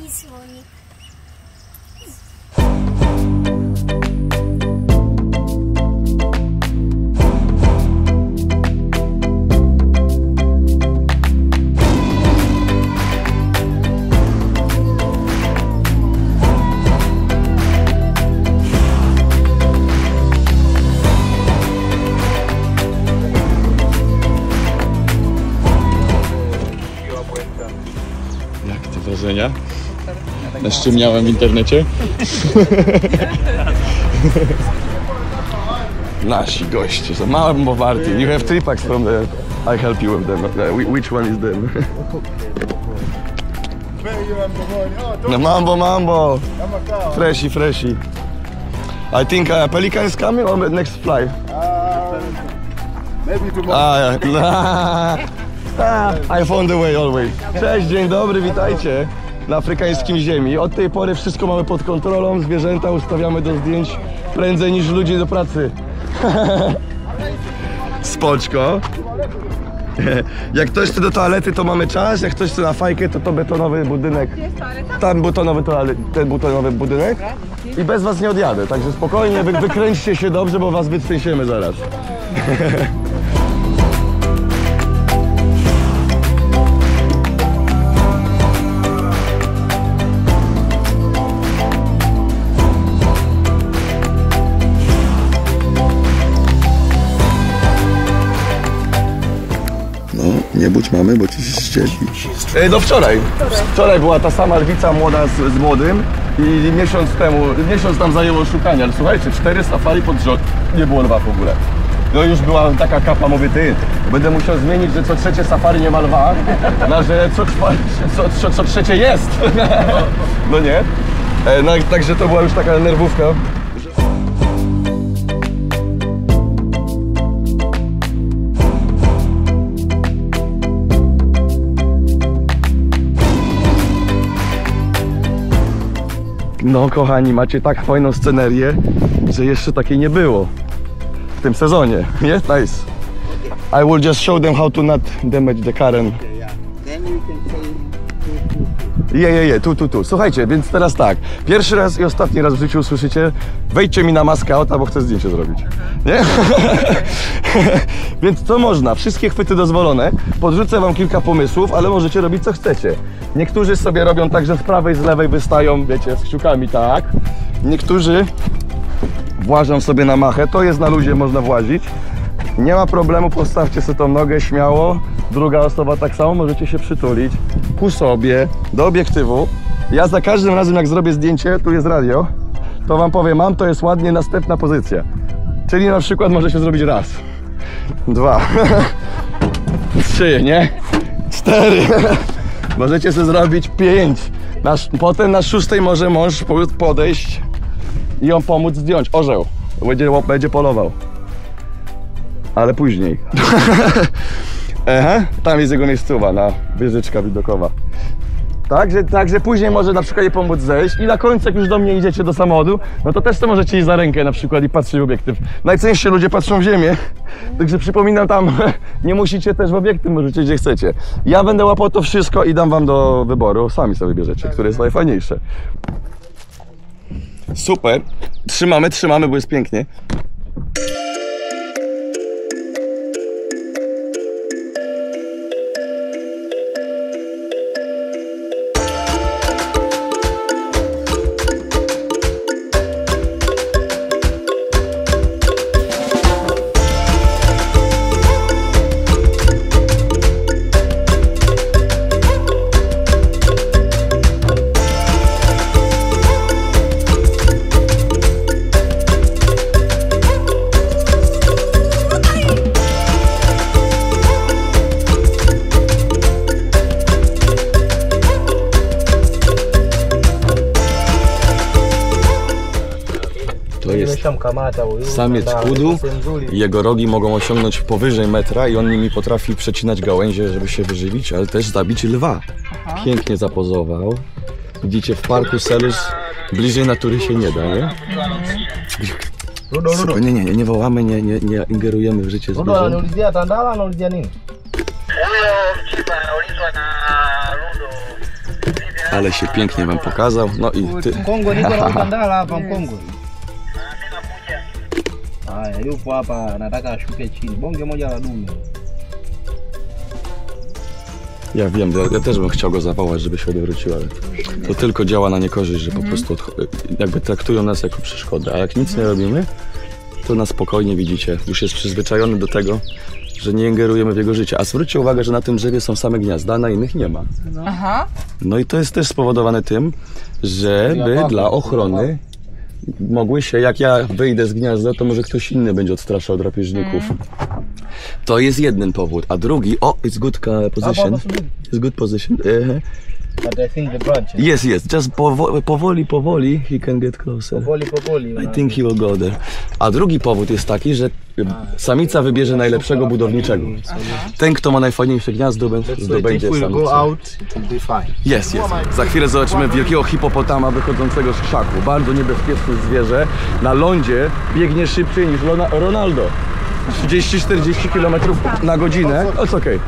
I Naszczymiałem w internecie? Nasi goście są małym Bowarty. You have three packs from there. I help you with them. Uh, whi- which one is them? No mambo, mambo. Freshy, freshy. I think uh, Pelican is coming on the next flight. Maybe tomorrow. Ah, I found the way always. Cześć, dzień dobry, witajcie na afrykańskim ziemi. Od tej pory wszystko mamy pod kontrolą, zwierzęta ustawiamy do zdjęć prędzej niż ludzi do pracy. Spoczko. Jak ktoś chce do toalety, to mamy czas. Jak ktoś chce na fajkę, to to betonowy budynek. Tam betonowy toalet, ten betonowy budynek. I bez was nie odjadę, także spokojnie, wy, wykręćcie się dobrze, bo was wytrzęsiemy zaraz. budź mamy, bo ci się ścieli. E, no wczoraj. Wczoraj była ta sama lwica młoda z, z młodym i miesiąc temu, miesiąc nam zajęło szukanie, ale słuchajcie, cztery safari pod rząd, nie było lwa w ogóle. No już była taka kapa, mówię, ty, będę musiał zmienić, że co trzecie safari nie ma lwa, na że co, co, co, co trzecie jest. No nie? E, no, także to była już taka nerwówka. No kochani, macie tak fajną scenerię, że jeszcze takiej nie było w tym sezonie. Nie? Nice. I will just show them how to not damage the current. Can say Je, je, je, tu, tu, tu. Słuchajcie, więc teraz tak. Pierwszy raz i ostatni raz w życiu usłyszycie, wejdźcie mi na maskę auta, bo chcę zdjęcie zrobić. Nie? więc co można? Wszystkie chwyty dozwolone. Podrzucę wam kilka pomysłów, ale możecie robić co chcecie. Niektórzy sobie robią tak, że z prawej, z lewej wystają, wiecie, z kciukami tak. Niektórzy włażą sobie na machę, to jest na luzie, można włazić. Nie ma problemu, postawcie sobie tą nogę śmiało. Druga osoba tak samo, możecie się przytulić ku sobie, do obiektywu. Ja za każdym razem, jak zrobię zdjęcie, tu jest radio, to wam powiem, mam, to jest ładnie następna pozycja. Czyli na przykład może się zrobić raz, dwa, trzy, nie? Cztery. Możecie sobie zrobić pięć. Na, potem na szóstej może mąż po- podejść i ją pomóc zdjąć. Orzeł. Będzie, będzie polował. Ale później. Aha, tam jest jego miejscowa, na wieżyczka widokowa. Także, także później może na przykład jej pomóc zejść i na końcu jak już do mnie idziecie do samochodu, no to też to możecie iść za rękę na przykład i patrzeć w obiektyw. Najczęściej ludzie patrzą w ziemię, także przypominam tam, nie musicie też w obiektyw, możecie gdzie chcecie. Ja będę łapał to wszystko i dam wam do wyboru, sami sobie wybierzecie, które jest najfajniejsze. Super, trzymamy, trzymamy, bo jest pięknie. Samiec kudu. Jego rogi mogą osiągnąć powyżej metra i on nimi potrafi przecinać gałęzie, żeby się wyżywić, ale też zabić lwa. Pięknie zapozował. Widzicie, w parku Selus bliżej natury się nie da, nie? Spokojnie, nie, nie, nie wołamy, nie, nie, nie ingerujemy w życie zwierząt. Ale się pięknie wam pokazał. No i ty. Mkongwe niko na utandala hapa mkongwe. Haya, yupo hapa anataka ashuke chini. Bonge moja la dume. Ja wiem, ja, ja też bym chciał go zawołać, żeby się odwrócił, ale to tylko działa na niekorzyść, że po prostu odcho- jakby traktują nas jako przeszkodę. A jak nic nie robimy, to na spokojnie widzicie, już jest przyzwyczajony do tego, że nie ingerujemy w jego życie. A zwróćcie uwagę, że na tym drzewie są same gniazda, a na innych nie ma. Aha. No i to jest też spowodowane tym, żeby dla ochrony mogły się, jak ja wyjdę z gniazda, to może ktoś inny będzie odstraszał drapieżników. To jest jeden powód. A drugi, o, it's good position. It's good position. But I think the branch. yes, yes, just powo- powoli, powoli he can get closer. Powoli, powoli. I think he will go there. A drugi powód jest taki, że samica wybierze najlepszego budowniczego. Ten, kto ma najfajniejsze gniazdo, zdobędzie samicę. out, it will be fine. Jest, jest. Za chwilę zobaczymy wielkiego hipopotama wychodzącego z krzaku. Bardzo niebezpieczne zwierzę. Na lądzie biegnie szybciej niż Lona- Ronaldo. 30-40 km na godzinę. It's okay.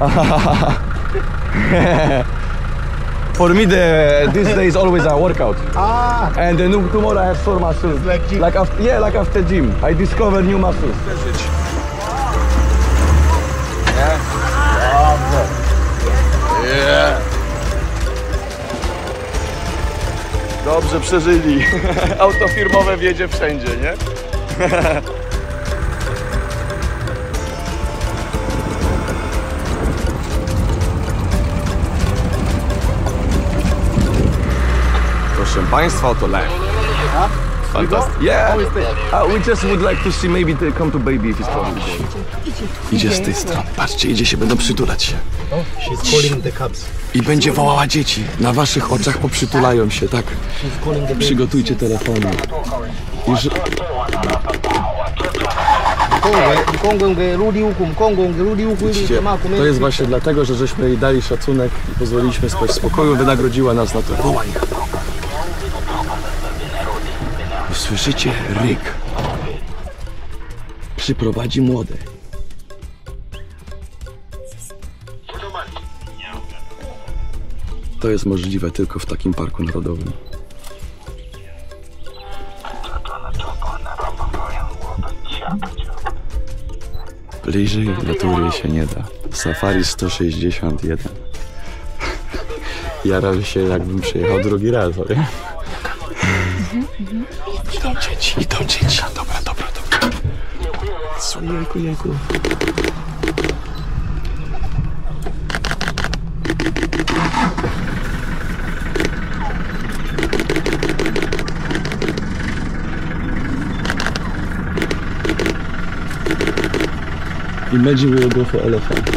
For me, the, this day is always a workout. Ah, And no- tomorrow I have sore muscles. Like gym. Like after, yeah, like after gym. I discover new muscles. Yeah. Dobrze przeżyli. Auto firmowe wiedzie wszędzie, nie? Proszę Państwa, oto lew. Fantastic. Yeah. Uh, we just would like to see maybe to come to baby if it's possible. Idzie z tej strony. Patrzcie, idzie się, będą przytulać się. she's calling the cubs. I będzie wołała dzieci. Na waszych oczach poprzytulają się, tak? She's calling the Przygotujcie telefony. Już widzicie, to jest właśnie dlatego, że żeśmy jej dali szacunek i pozwoliliśmy spać w spokoju, wynagrodziła nas na to. Wołaj. Słyszycie ryk. Przyprowadzi młode. To jest możliwe tylko w takim parku narodowym. Bliżej natury się nie da. Safari 161. Jarał się jakbym przyjechał drugi raz, ale... Idą dzieci, idą dzieci. Dobra, dobra, dobra. Jejku, jejku. Imagine we go for elephant.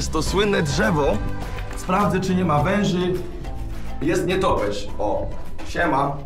Jest to słynne drzewo. Sprawdzę, czy nie ma węży. Jest nietoperz. O, siema.